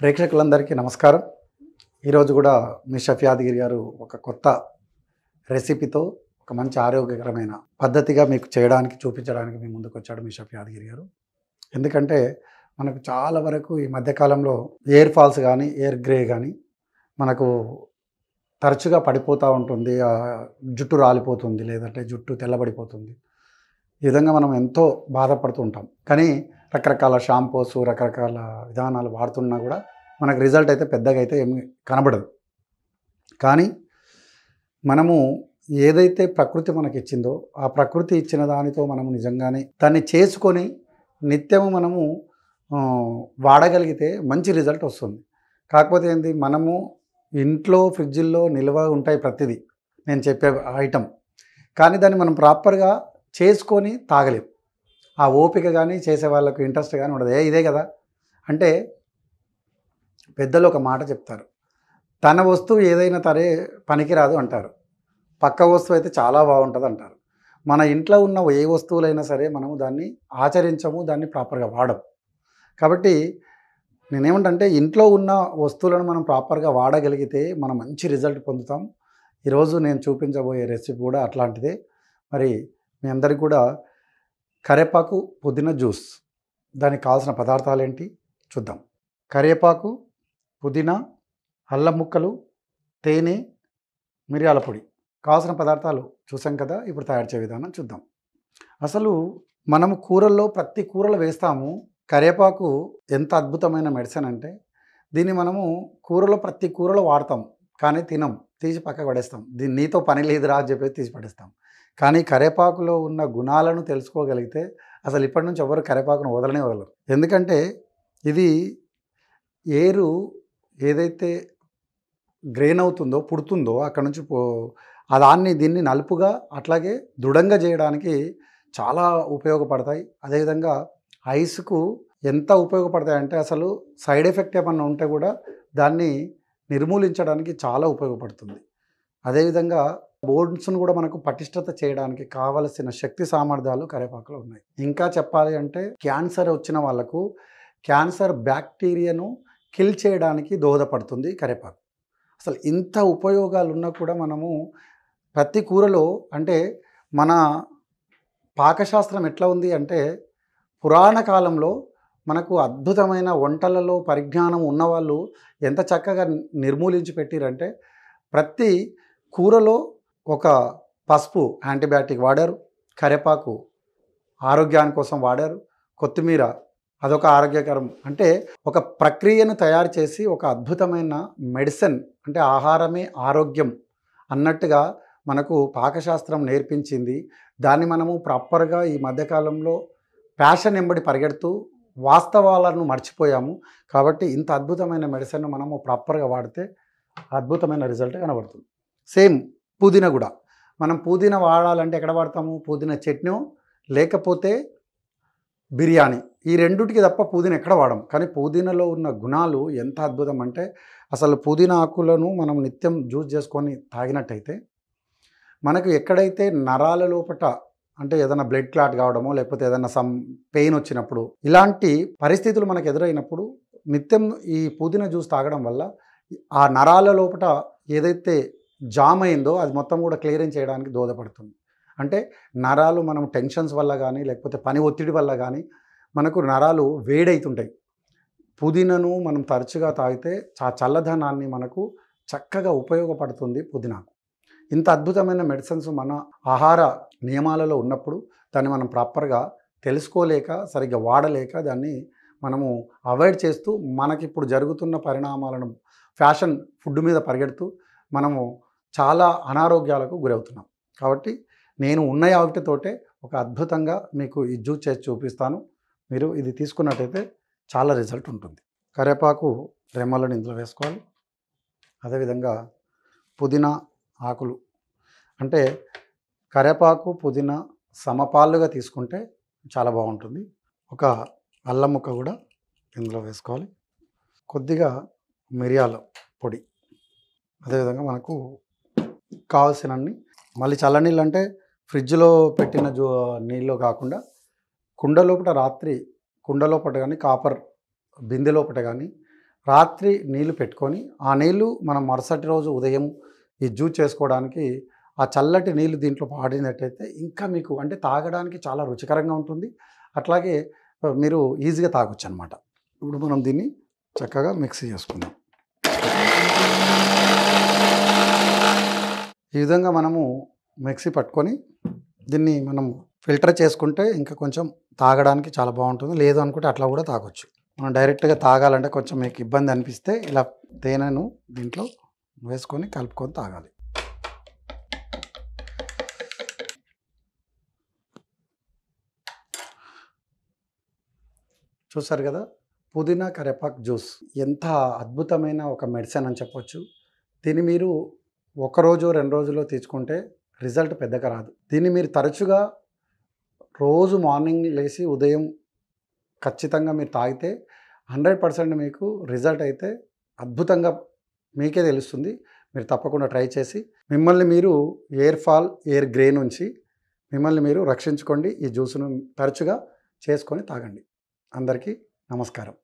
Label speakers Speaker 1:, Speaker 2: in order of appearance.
Speaker 1: ప్రేక్షకులందరికీ నమస్కారం. ఈరోజు కూడా మిషఫ్ యాదగిరి గారు ఒక కొత్త రెసిపీతో ఒక మంచి ఆరోగ్యకరమైన పద్ధతిగా మీకు చేయడానికి చూపించడానికి మీ ముందుకు వచ్చాడు మిషఫ్ యాదగిరి గారు. ఎందుకంటే మనకు చాలా వరకు ఈ మధ్యకాలంలో ఎయిర్ ఫాల్స్ కానీ ఎయిర్ గ్రే కానీ మనకు తరచుగా పడిపోతూ ఉంటుంది. జుట్టు రాలిపోతుంది లేదంటే జుట్టు తెల్లబడిపోతుంది. ఈ విధంగా మనం ఎంతో బాధపడుతూ ఉంటాం. కానీ రకరకాల షాంపూస్ రకరకాల విధానాలు వాడుతున్నా కూడా మనకు రిజల్ట్ అయితే పెద్దగా అయితే ఏమి కనబడదు. కానీ మనము ఏదైతే ప్రకృతి మనకి ఇచ్చిందో ఆ ప్రకృతి ఇచ్చిన దానితో మనము నిజంగానే దాన్ని చేసుకొని నిత్యము మనము వాడగలిగితే మంచి రిజల్ట్ వస్తుంది. కాకపోతే ఏంటి మనము ఇంట్లో ఫ్రిడ్జిల్లో నిల్వ ఉంటాయి ప్రతిదీ. నేను చెప్పే ఐటమ్. కానీ దాన్ని మనం ప్రాపర్గా చేసుకొని తాగలేం. ఆ ఓపిక కానీ చేసే వాళ్ళకు ఇంట్రెస్ట్ కానీ ఉండదు. ఏ ఇదే కదా. అంటే పెద్దలు ఒక మాట చెప్తారు. తన వస్తువు ఏదైనా తరే పనికిరాదు అంటారు. పక్క వస్తువు అయితే చాలా బాగుంటుంది అంటారు. మన ఇంట్లో ఉన్న ఏ వస్తువులైనా సరే మనము దాన్ని ఆచరించము దాన్ని ప్రాపర్గా వాడం. కాబట్టి నేనేమంటే ఇంట్లో ఉన్న వస్తువులను మనం ప్రాపర్గా వాడగలిగితే మనం మంచి రిజల్ట్ పొందుతాం. ఈరోజు నేను చూపించబోయే రెసిపీ కూడా అట్లాంటిదే. మరి మీ అందరికీ కూడా కరేపాకు పుదీనా జ్యూస్. దానికి కావాల్సిన పదార్థాలు ఏంటి చూద్దాం. కరివేపాకు పుదీనా అల్లం ముక్కలు తేనె మిరియాల పొడి. కావాల్సిన పదార్థాలు చూసాం కదా ఇప్పుడు తయారు చేసే విధానం చూద్దాం. అసలు మనము కూరల్లో ప్రతి కూరలో వేస్తాము. కరివేపాకు ఎంత అద్భుతమైన మెడిసిన్ అంటే దీన్ని మనము కూరలో ప్రతి కూరలో వాడతాం. కానీ తినం. తీసి పక్కకు పడేస్తాం. దీన్ని నీతో పని లేదురా అని చెప్పేసి తీసి పడేస్తాం. కానీ కరేపాకులో ఉన్న గుణాలను తెలుసుకోగలిగితే అసలు ఇప్పటి నుంచి ఎవరు కరేపాకును వదలనే వదలరు ఎందుకంటే ఇది ఏరు ఏదైతే గ్రెయిన్ అవుతుందో పుడుతుందో అక్కడ నుంచి పో దాన్ని దీన్ని నలుపుగా అట్లాగే దృఢంగా చేయడానికి చాలా ఉపయోగపడతాయి. అదేవిధంగా ఐస్కు ఎంత ఉపయోగపడతాయి అంటే అసలు సైడ్ ఎఫెక్ట్ ఏమన్నా ఉంటే కూడా దాన్ని నిర్మూలించడానికి చాలా ఉపయోగపడుతుంది. అదేవిధంగా బోన్స్ను కూడా మనకు పటిష్టత చేయడానికి కావలసిన శక్తి సామర్థ్యాలు కరివేపాకులో ఉన్నాయి. ఇంకా చెప్పాలి అంటే క్యాన్సర్ వచ్చిన వాళ్ళకు క్యాన్సర్ బ్యాక్టీరియాను కిల్ చేయడానికి దోహదపడుతుంది కరివేపాకు అసలు ఇంత ఉపయోగాలు ఉన్నా కూడా మనము ప్రతి కూరలో అంటే మన పాకశాస్త్రం ఎట్లా ఉంది అంటే పురాణ కాలంలో మనకు అద్భుతమైన వంటలలో పరిజ్ఞానం ఉన్నవాళ్ళు ఎంత చక్కగా నిర్మూలించి పెట్టిరంటే ప్రతి కూరలో ఒక పసుపు యాంటీబయాటిక్ వాడారు. కరివేపాకు ఆరోగ్యాని కోసం వాడారు. కొత్తిమీర అదొక ఆరోగ్యకరం. అంటే ఒక ప్రక్రియను తయారు చేసి ఒక అద్భుతమైన మెడిసిన్ అంటే ఆహారమే ఆరోగ్యం అన్నట్టుగా మనకు పాకశాస్త్రం నేర్పించింది. దాన్ని మనము ప్రాపర్గా ఈ మధ్యకాలంలో ప్యాషన్ ఎంబడి పరిగెడుతూ వాస్తవాలను మర్చిపోయాము. కాబట్టి ఇంత అద్భుతమైన మెడిసిన్ మనము ప్రాపర్గా వాడితే అద్భుతమైన రిజల్ట్ కనబడుతుంది. సేమ్ పుదీనా కూడా. మనం పుదీనా వాడాలంటే ఎక్కడ వాడతాము? పుదీనా చట్నీ లేకపోతే బిర్యానీ. ఈ రెండుటికి తప్ప పుదీనా ఎక్కడ వాడం కానీ పుదీనాలో ఉన్న గుణాలు ఎంత అద్భుతం అంటే అసలు పుదీనా ఆకులను మనం నిత్యం జ్యూస్ చేసుకొని తాగినట్టయితే మనకు ఎక్కడైతే నరాల లోపట అంటే ఏదైనా బ్లడ్ క్లాట్ కావడమో లేకపోతే ఏదైనా సమ్ పెయిన్ వచ్చినప్పుడు ఇలాంటి పరిస్థితులు మనకు ఎదురైనప్పుడు నిత్యం ఈ పుదీనా జ్యూస్ తాగడం వల్ల ఆ నరాల లోపట ఏదైతే జామ్ అయిందో అది మొత్తం కూడా క్లియరింగ్ చేయడానికి దోహదపడుతుంది. అంటే నరాలు మనం టెన్షన్స్ వల్ల కానీ లేకపోతే పని ఒత్తిడి వల్ల కానీ మనకు నరాలు వేడైతుంటాయి. పుదీనాను మనం తరచుగా తాగితే ఆ చల్లదనాన్ని మనకు చక్కగా ఉపయోగపడుతుంది పుదీనాకు. ఇంత అద్భుతమైన మెడిసిన్స్ మన ఆహార నియమాలలో ఉన్నప్పుడు దాన్ని మనం ప్రాపర్గా తెలుసుకోలేక సరిగ్గా వాడలేక దాన్ని మనము అవాయిడ్ చేస్తూ మనకి ఇప్పుడు జరుగుతున్న పరిణామాలను ఫ్యాషన్ ఫుడ్ మీద పరిగెడుతూ మనము చాలా అనారోగ్యాలకు గురవుతున్నాం. కాబట్టి నేను ఉన్న వాటితోటే ఒక అద్భుతంగా మీకు ఈ జ్యూస్ చేసి చూపిస్తాను. మీరు ఇది తీసుకున్నట్టయితే చాలా రిజల్ట్ ఉంటుంది. కరివేపాకు రెమ్మలను ఇందులో వేసుకోవాలి. అదేవిధంగా పుదీనా ఆకులు. అంటే కరివేపాకు పుదీనా సమపాలుగా తీసుకుంటే చాలా బాగుంటుంది. ఒక అల్లం ముక్క కూడా ఇందులో వేసుకోవాలి. కొద్దిగా మిరియాల పొడి. అదేవిధంగా మనకు కావాల్సినన్ని. మళ్ళీ చల్లనీళ్ళు అంటే ఫ్రిడ్జ్లో పెట్టిన జో నీళ్ళు కాకుండా కుండ లోపల రాత్రి కుండ లోపల కానీ కాపర్ బిందె లోపల కానీ రాత్రి నీళ్ళు పెట్టుకొని ఆ నీళ్ళు మనం మరుసటి రోజు ఉదయం ఈ జ్యూస్ చేసుకోవడానికి ఆ చల్లటి నీళ్ళు దీంట్లో పాడినట్టయితే ఇంకా మీకు అంటే తాగడానికి చాలా రుచికరంగా ఉంటుంది. అట్లాగే మీరు ఈజీగా తాగొచ్చు అనమాట ఇప్పుడు మనం దీన్ని చక్కగా మిక్సీ చేసుకుందాం. ఈ విధంగా మనము మిక్సీ పట్టుకొని దీన్ని మనం ఫిల్టర్ చేసుకుంటే ఇంకా కొంచెం తాగడానికి చాలా బాగుంటుంది. లేదు అనుకుంటే అట్లా కూడా తాగొచ్చు. మనం డైరెక్ట్గా తాగాలంటే కొంచెం మీకు ఇబ్బంది అనిపిస్తే ఇలా తేనెను దీంట్లో వేసుకొని కలుపుకొని తాగాలి. చూసారు కదా? పుదీనా కరేపాకు జ్యూస్ ఎంత అద్భుతమైన ఒక మెడిసిన్ అని చెప్పొచ్చు. దీన్ని మీరు ఒక రోజు రెండు రోజుల్లో తీసుకుంటే రిజల్ట్ పెద్దగా రాదు. దీన్ని మీరు తరచుగా రోజు మార్నింగ్ లేచి ఉదయం ఖచ్చితంగా మీరు తాగితే హండ్రెడ్ పర్సెంట్ మీకు రిజల్ట్ అయితే అద్భుతంగా మీకే తెలుస్తుంది. మీరు తప్పకుండా ట్రై చేసి మిమ్మల్ని మీరు ఎయిర్ ఫాల్ ఎయిర్ గ్రే నుంచి మిమ్మల్ని మీరు రక్షించుకోండి. ఈ జ్యూస్ను తరచుగా చేసుకొని తాగండి. అందరికీ నమస్కారం.